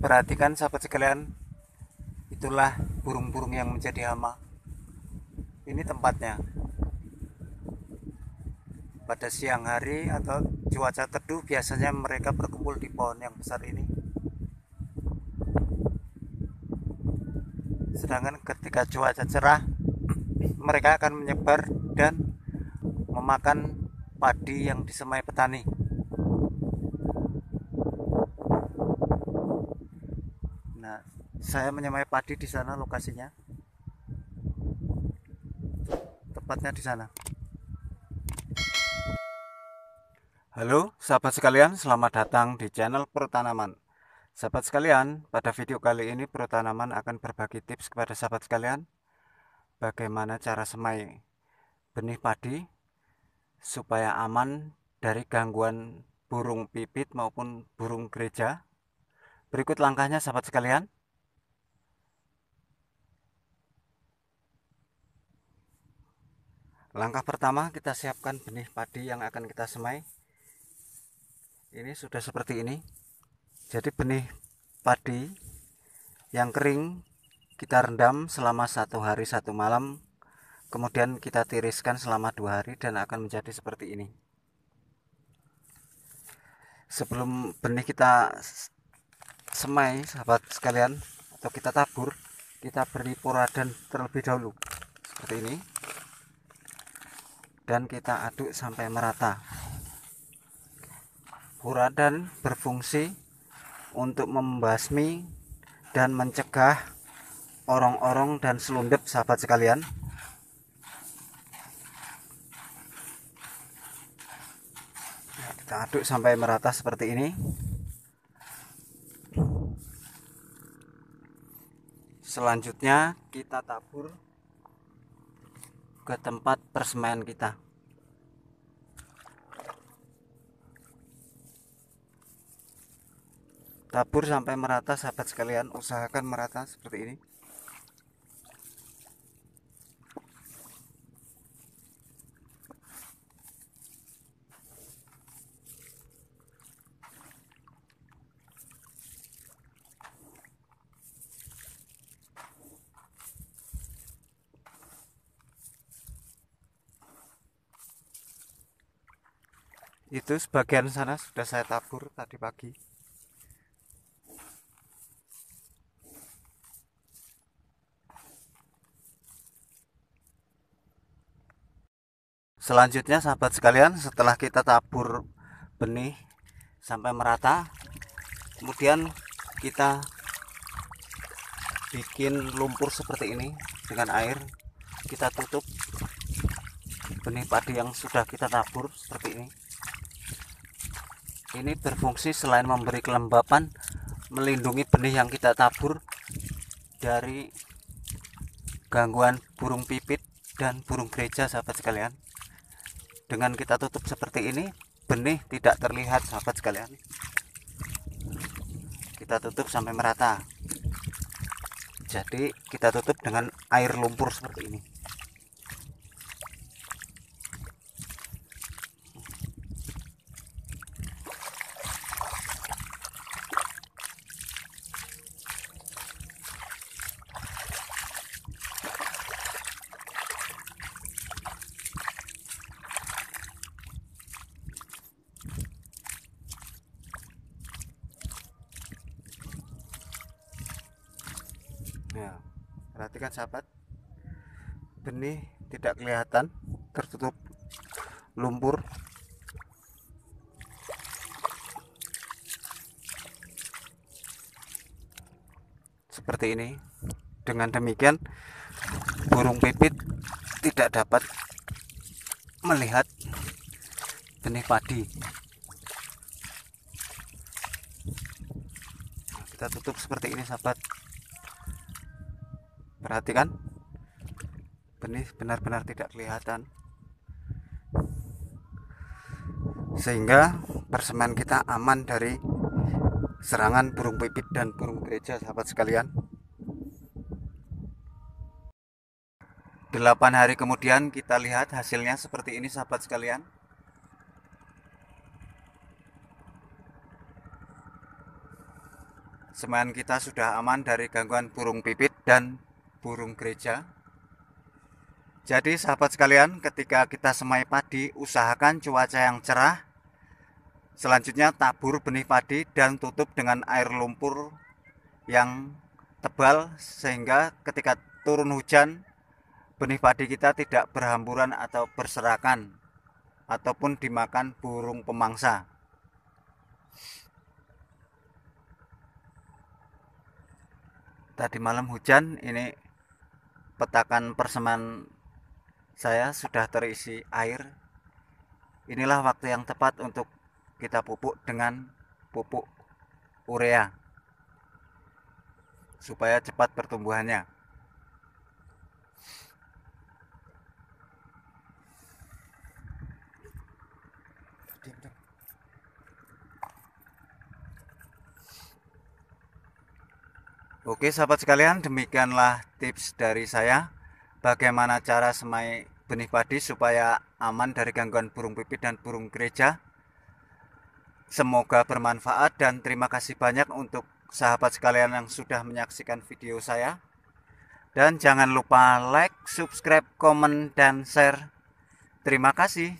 Perhatikan sahabat sekalian, itulah burung-burung yang menjadi hama. Ini tempatnya. Pada siang hari atau cuaca teduh biasanya mereka berkumpul di pohon yang besar ini. Sedangkan ketika cuaca cerah, mereka akan menyebar dan memakan padi yang disemai petani. Nah, saya menyemai padi di sana lokasinya. Tepatnya di sana. Halo sahabat sekalian, selamat datang di channel Pertanaman. Sahabat sekalian, pada video kali ini Pertanaman akan berbagi tips kepada sahabat sekalian bagaimana cara semai benih padi supaya aman dari gangguan burung pipit maupun burung gereja. Berikut langkahnya sahabat sekalian. Langkah pertama kita siapkan benih padi yang akan kita semai. Ini sudah seperti ini. Jadi benih padi yang kering kita rendam selama satu hari satu malam. Kemudian kita tiriskan selama dua hari dan akan menjadi seperti ini. Sebelum benih kita semai sahabat sekalian atau kita tabur kita beri poradan terlebih dahulu. Seperti ini dan kita aduk sampai merata Buradan berfungsi untuk membasmi dan mencegah orong-orong dan selundup sahabat sekalian. Kita aduk sampai merata seperti ini. Selanjutnya kita tabur ke tempat persemaian kita. Tabur sampai merata sahabat sekalian. Usahakan merata seperti ini. Itu sebagian sana sudah saya tabur tadi pagi selanjutnya sahabat sekalian setelah kita tabur benih sampai merata kemudian kita bikin lumpur seperti ini dengan air kita tutup benih padi yang sudah kita tabur seperti ini. Ini berfungsi selain memberi kelembapan melindungi benih yang kita tabur dari gangguan burung pipit dan burung gereja sahabat sekalian dengan kita tutup seperti ini benih tidak terlihat sahabat sekalian. Kita tutup sampai merata. Jadi kita tutup dengan air lumpur seperti ini ya perhatikan sahabat benih tidak kelihatan tertutup lumpur. Seperti ini. Dengan demikian burung pipit tidak dapat melihat benih padi. Kita tutup seperti ini sahabat perhatikan benih benar-benar tidak kelihatan. Sehingga persemen kita aman dari serangan burung pipit dan burung gereja sahabat sekalian. 8 hari kemudian kita lihat hasilnya seperti ini sahabat sekalian. Semayan kita sudah aman dari gangguan burung pipit dan burung gereja. Jadi sahabat sekalian, ketika kita semai padi, usahakan cuaca yang cerah. Selanjutnya tabur benih padi dan tutup dengan air lumpur yang tebal sehingga ketika turun hujan benih padi kita tidak berhamburan atau berserakan ataupun dimakan burung pemangsa. Tadi malam hujan ini petakan perseman saya sudah terisi air. Inilah waktu yang tepat untuk kita pupuk dengan pupuk urea supaya cepat pertumbuhannya. Oke sahabat sekalian demikianlah tips dari saya. Bagaimana cara semai benih padi supaya aman dari gangguan burung pipit dan burung gereja. Semoga bermanfaat dan terima kasih banyak untuk sahabat sekalian yang sudah menyaksikan video saya. Dan jangan lupa like, subscribe, komen, dan share. Terima kasih